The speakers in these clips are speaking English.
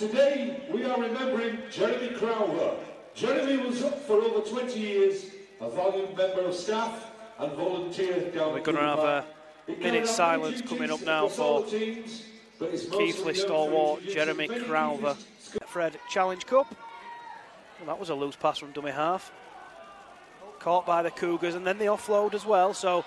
Today we are remembering Jeremy Crowther. Jeremy was up for over 20 years a valued member of staff and volunteer down We're going to have a minute silence coming up now for Keighley stalwart Jeremy Crowther. Fred Challenge Cup. Well, that was a loose pass from dummy half. Caught by the Cougars and then the offload as well. So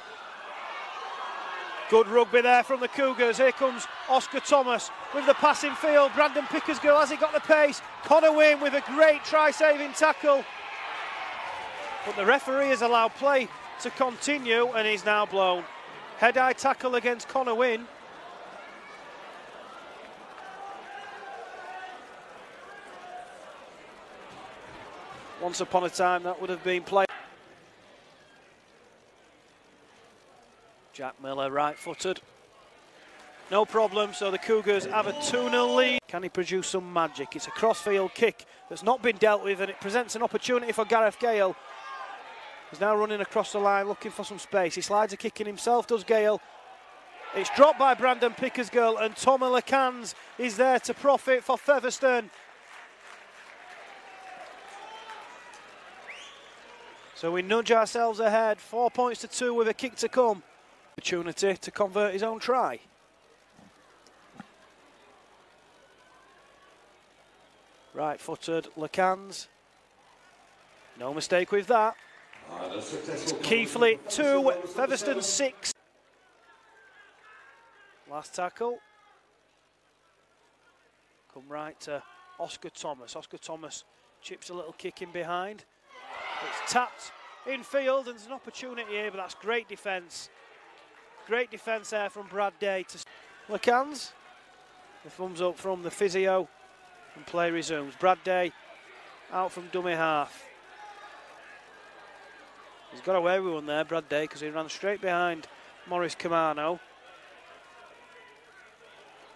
good rugby there from the Cougars. Here comes Oscar Thomas with the passing field. Brandon Pickersgill has he got the pace. Connor Wynne with a great try-saving tackle. But the referee has allowed play to continue and he's now blown. Head-eye tackle against Connor Wynne. Once upon a time that would have been played. Jack Miller right-footed. No problem, so the Cougars have a 2-0 lead. Can he produce some magic? It's a crossfield kick that's not been dealt with and it presents an opportunity for Gareth Gale. He's now running across the line looking for some space. He slides a kick in himself, does Gale. It's dropped by Brandon Pickersgill and Tommy Lacans is there to profit for Featherstone. So we nudge ourselves ahead, four points to two with a kick to come. Opportunity to convert his own try. Right footed, Lacans. No mistake with that. Keighley 2, Featherstone 6. Last tackle. Come right to Oscar Thomas. Oscar Thomas chips a little kick in behind. It's tapped in field and there's an opportunity here, but that's great defence. Great defence there from Brad Day to Lacans. The thumbs up from the physio and play resumes. Brad Day out from dummy half. He's got away with one there, Brad Day, because he ran straight behind Morris Camano.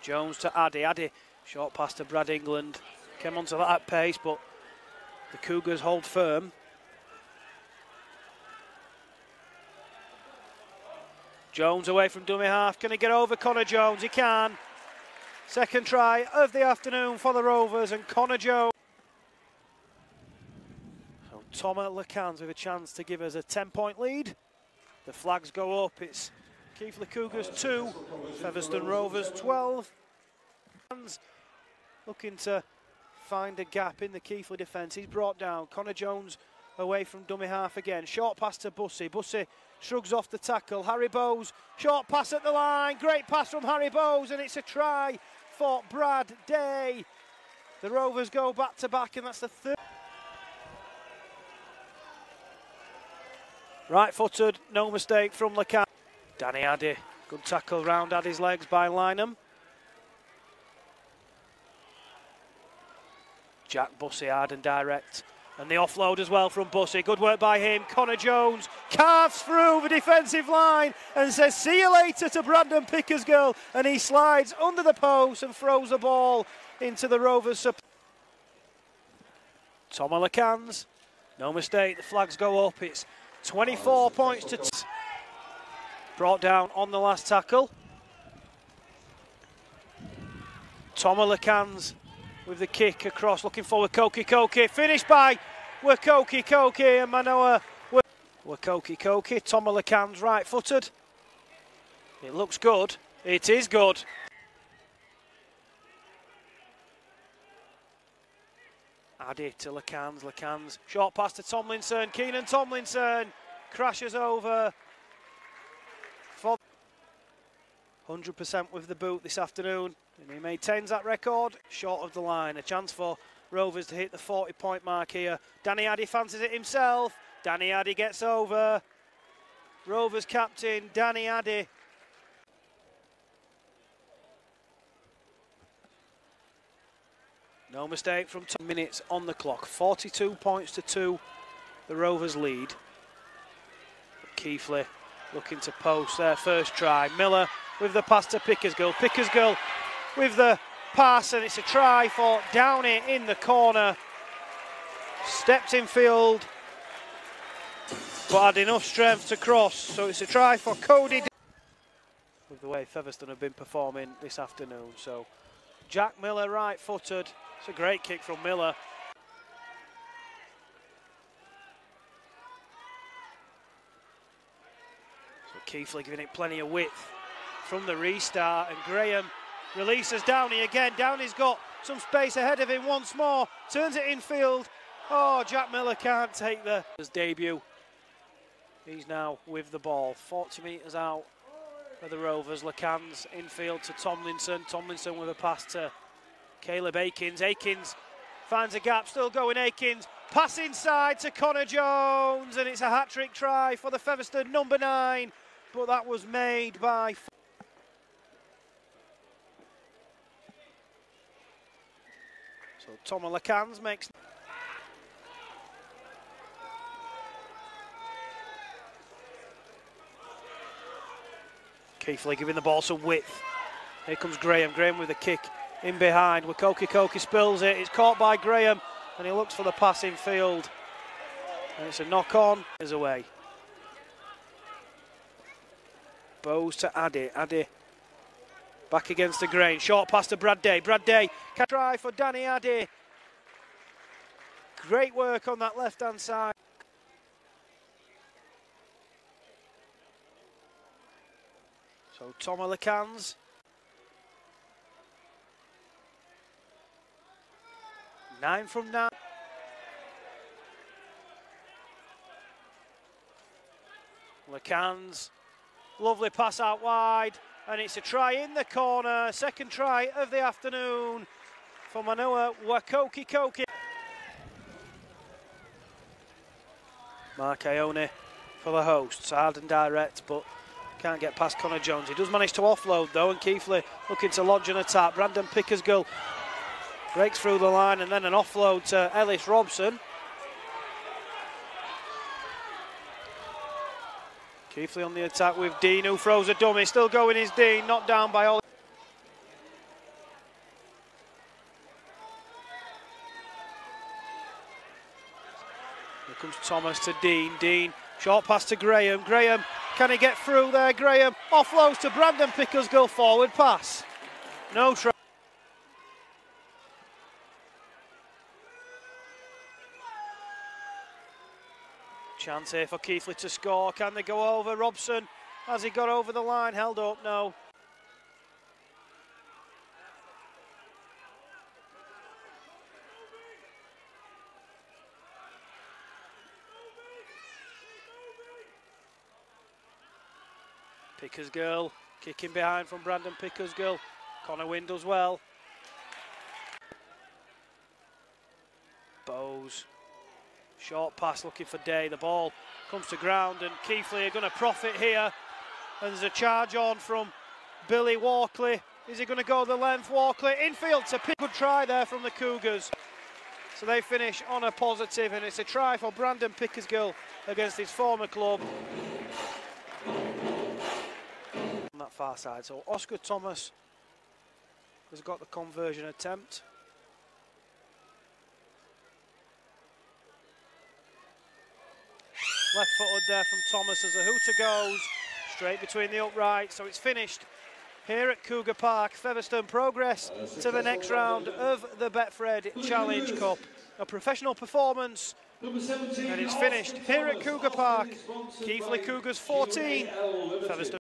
Jones to Addy. Addy, short pass to Brad England. Came onto that pace, but the Cougars hold firm. Jones away from dummy half. Can he get over Connor Jones? He can. Second try of the afternoon for the Rovers and Connor Jones. So Thomas Lacans with a chance to give us a 10 point lead. The flags go up. It's Keighley Cougars 2, Featherstone Rovers 12. Looking to find a gap in the Keighley defence. He's brought down. Connor Jones away from dummy half again. Short pass to Bussey. Bussey shrugs off the tackle. Harry Bowes, short pass at the line. Great pass from Harry Bowes, and it's a try for Brad Day. The Rovers go back to back, and that's the third. Right footed, no mistake from Lacan. Danny Addy, good tackle round Addy's legs by Lynham. Jack Bussey hard and direct. And the offload as well from Bussey. Good work by him. Connor Jones carves through the defensive line and says, see you later to Brandon Pickersgill. And he slides under the post and throws the ball into the Rovers. Tom Lacans. No mistake. The flags go up. It's 24 points to... T- brought down on the last tackle. Tom Lacans with the kick across, looking for Wacokecoke. Finished by Wacokecoke and Manoa Wacokecoke. Tom Lacans right footed. It looks good. It is good. Addy to Lacans. Lacans. Short pass to Tomlinson. Keenan Tomlinson crashes over. 100% with the boot this afternoon. And he maintains that record short of the line. A chance for Rovers to hit the 40 point mark here. Danny Addy fancies it himself. Danny Addy gets over. Rovers captain Danny Addy. No mistake from 10 minutes on the clock. 42 points to 2. The Rovers lead. Keighley looking to post their first try. Miller with the pass to Pickersgill. Pickersgill with the pass, and it's a try for Downey in the corner. Stepped in field, but had enough strength to cross. So it's a try for Cody. With the way Featherstone have been performing this afternoon. So Jack Miller right footed, It's a great kick from Miller. So Keighley giving it plenty of width from the restart, and Graham releases Downey again. Downey's got some space ahead of him once more, turns it infield. Oh, Jack Miller can't take the his debut. He's now with the ball, 40 metres out for the Rovers. Lacans infield to Tomlinson. Tomlinson with a pass to Caleb Aekins. Aekins finds a gap, still going Aekins. Pass inside to Connor Jones, and it's a hat trick try for the Featherstone number nine, but that was made by. Thomas Lacans makes. Keighley giving the ball some width. Here comes Graham. Graham with a kick in behind. Wacokecoke spills it. It's caught by Graham and he looks for the passing field. And it's a knock on. Is away. Bowes to Addy. Addy back against the grain. Short pass to Brad Day. Brad Day can try for Danny Addy. Great work on that left hand side. So Tom Lacans. Nine from nine. Lacans. Lovely pass out wide. And it's a try in the corner. Second try of the afternoon for Manoa Wacokecoke. Mark Ioane for the hosts. Hard and direct, but can't get past Connor Jones. He does manage to offload though, and Keighley looking to lodge an attack. Brandon Pickersgill breaks through the line, and then an offload to Ellis Robson. Keighley on the attack with Dean, who throws a dummy. Still going is Dean, knocked down by Ollie. Here comes Thomas to Dean. Dean, short pass to Graham. Graham, can he get through there? Graham offloads to Brandon Pickersgill. Forward pass. No try. Chance here for Keighley to score. Can they go over? Robson, has he got over the line? Held up? No. Pickersgill, kicking behind from Brandon Pickersgill. Connor Wynne does well. Bowes. Short pass looking for Day. The ball comes to ground and Keighley are going to profit here. And there's a charge on from Billy Walkley. Is he going to go the length? Walkley infield to pick. Good try there from the Cougars. So they finish on a positive and it's a try for Brandon Pickersgill against his former club. On that far side. So Oscar Thomas has got the conversion attempt. Left footed there from Thomas as a hooter goes straight between the uprights. So it's finished here at Cougar Park. Featherstone progress to the next round of the Betfred Challenge Cup. A professional performance and it's finished here at Cougar Park. Keighley Cougars 14, Featherstone